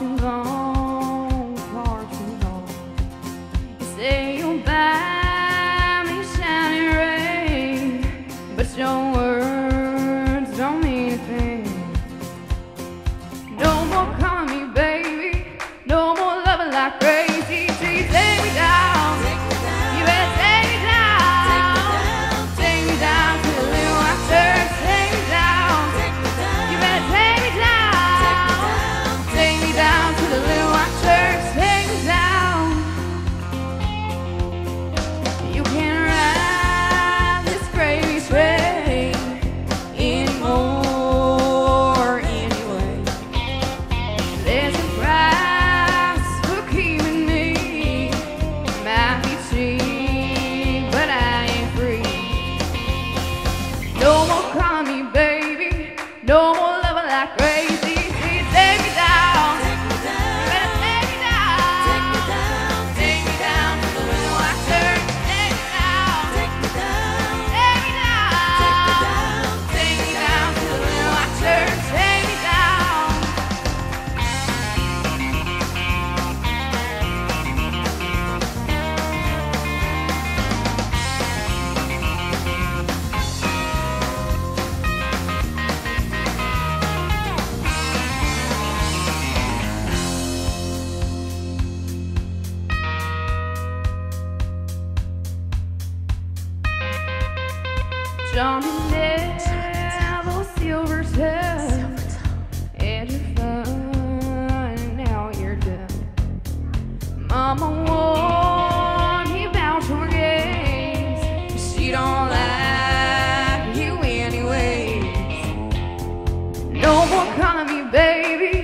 far too. You say Johnny Depp, silver tongue, and you're fun, now you're done. Mama warned you about your games, but she don't like you anyways. No more calling me baby.